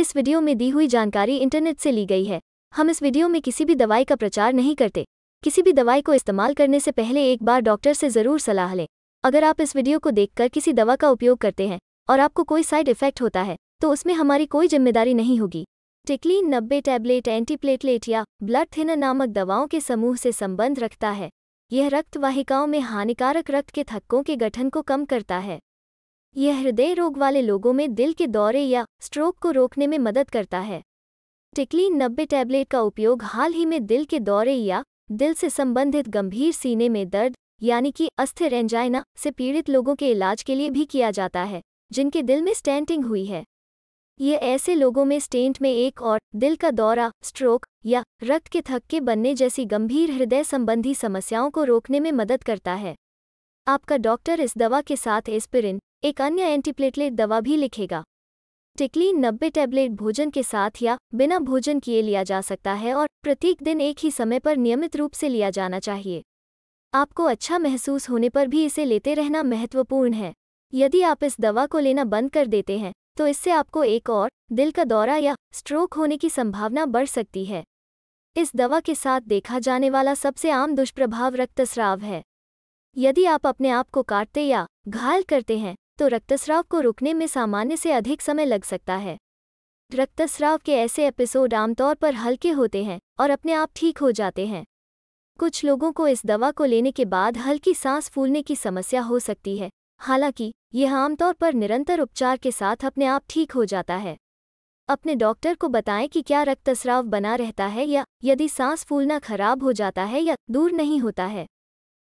इस वीडियो में दी हुई जानकारी इंटरनेट से ली गई है। हम इस वीडियो में किसी भी दवाई का प्रचार नहीं करते। किसी भी दवाई को इस्तेमाल करने से पहले एक बार डॉक्टर से ज़रूर सलाह लें। अगर आप इस वीडियो को देखकर किसी दवा का उपयोग करते हैं और आपको कोई साइड इफ़ेक्ट होता है तो उसमें हमारी कोई ज़िम्मेदारी नहीं होगी। टिकलीन नब्बे टैबलेट, एंटीप्लेटलेट या ब्लड थिनर नामक दवाओं के समूह से संबंध रखता है। यह रक्त वाहिकाओं में हानिकारक रक्त के थक्कों के गठन को कम करता है। यह हृदय रोग वाले लोगों में दिल के दौरे या स्ट्रोक को रोकने में मदद करता है। टिकलीन नब्बे टैबलेट का उपयोग हाल ही में दिल के दौरे या दिल से संबंधित गंभीर सीने में दर्द, यानी कि अस्थिर एंजाइना से पीड़ित लोगों के इलाज के लिए भी किया जाता है, जिनके दिल में स्टेंटिंग हुई है। ये ऐसे लोगों में स्टेंट में एक और दिल का दौरा स्ट्रोक या रक्त के थक्के बनने जैसी गंभीर हृदय संबंधी समस्याओं को रोकने में मदद करता है। आपका डॉक्टर इस दवा के साथ एस्पिरिन एक अन्य एंटीप्लेटलेट दवा भी लिखेगा। टिकलीन नब्बे टैबलेट भोजन के साथ या बिना भोजन किए लिया जा सकता है और प्रत्येक दिन एक ही समय पर नियमित रूप से लिया जाना चाहिए। आपको अच्छा महसूस होने पर भी इसे लेते रहना महत्वपूर्ण है। यदि आप इस दवा को लेना बंद कर देते हैं तो इससे आपको एक और, दिल का दौरा या स्ट्रोक होने की संभावना बढ़ सकती है। इस दवा के साथ देखा जाने वाला सबसे आम दुष्प्रभाव रक्तस्राव है। यदि आप अपने आप को काटते या घायल करते हैं तो रक्तस्राव को रुकने में सामान्य से अधिक समय लग सकता है। रक्तस्राव के ऐसे एपिसोड आमतौर पर हल्के होते हैं और अपने आप ठीक हो जाते हैं। कुछ लोगों को इस दवा को लेने के बाद हल्की सांस फूलने की समस्या हो सकती है, हालाँकि यह आमतौर पर निरंतर उपचार के साथ अपने आप ठीक हो जाता है। अपने डॉक्टर को बताएँ कि क्या रक्तस्राव बना रहता है या यदि सांस फूलना खराब हो जाता है या दूर नहीं होता है।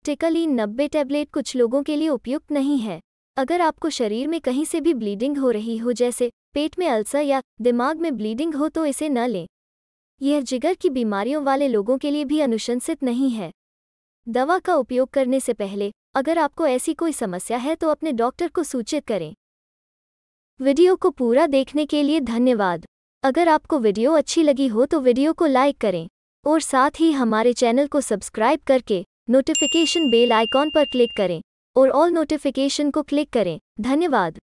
टिकलीन नब्बे टैबलेट कुछ लोगों के लिए उपयुक्त नहीं है। अगर आपको शरीर में कहीं से भी ब्लीडिंग हो रही हो, जैसे पेट में अल्सर या दिमाग में ब्लीडिंग हो तो इसे न लें। यह जिगर की बीमारियों वाले लोगों के लिए भी अनुशंसित नहीं है। दवा का उपयोग करने से पहले अगर आपको ऐसी कोई समस्या है तो अपने डॉक्टर को सूचित करें। वीडियो को पूरा देखने के लिए धन्यवाद। अगर आपको वीडियो अच्छी लगी हो तो वीडियो को लाइक करें और साथ ही हमारे चैनल को सब्सक्राइब करके नोटिफिकेशन बेल आइकॉन पर क्लिक करें। और ऑल नोटिफिकेशन को क्लिक करें। धन्यवाद।